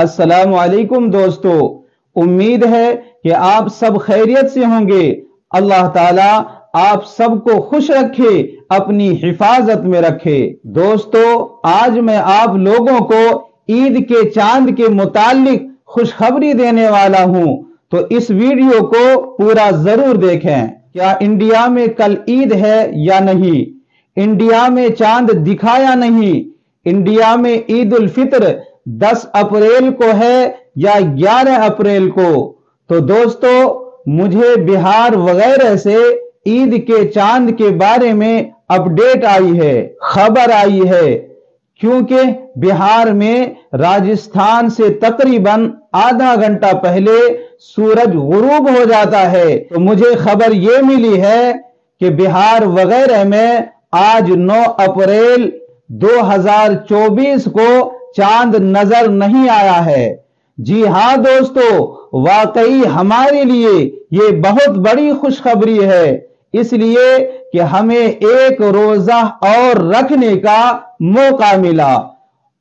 السلام علیکم دوستو، امید ہے کہ آپ سب خیریت سے ہوں گے۔ اللہ تعالی آپ سب کو خوش رکھے، اپنی حفاظت میں رکھے۔ دوستو، آج میں آپ لوگوں کو عید کے چاند کے متعلق خوشخبری دینے والا ہوں۔ تو اس ویڈیو کو پورا ضرور دیکھیں۔ کیا انڈیا میں کل عید ہے یا نہیں؟ انڈیا میں چاند دکھایا نہیں۔ انڈیا میں عید الفطر دس اپریل کو ہے یا گیارہ اپریل کو؟ تو دوستو، مجھے بہار وغیرہ سے عید کے چاند کے بارے میں اپڈیٹ آئی ہے، خبر آئی ہے۔ کیونکہ بہار میں راجستھان سے تقریباً آدھا گھنٹہ پہلے سورج غروب ہو جاتا ہے۔ تو مجھے خبر یہ ملی ہے کہ بہار وغیرہ میں آج نو اپریل دو ہزار چوبیس کو چاند نظر نہیں آیا ہے۔ جی ہاں دوستو، واقعی ہمارے لیے یہ بہت بڑی خوشخبری ہے۔ اس لیے کہ ہمیں ایک روزہ اور رکھنے کا موقع ملا۔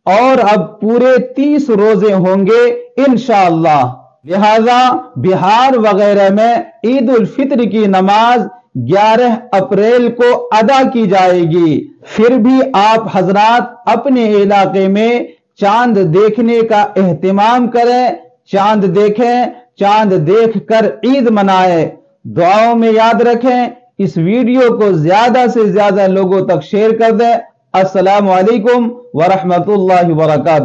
اور اب پورے تیس روزے ہوں گے انشاءاللہ۔ لہذا بہار وغیرہ میں عید الفطر کی نماز گیارہ اپریل کو ادا کی جائے گی۔ پھر بھی آپ حضرات اپنے علاقے میں چاند دیکھنے کا اہتمام کریں، چاند دیکھیں، چاند دیکھ کر عید منائیں۔ دعاؤں میں یاد رکھیں، اس ویڈیو کو زیادہ سے زیادہ لوگوں تک شیئر کر دیں۔ السلام علیکم ورحمۃ اللہ وبرکاتہ۔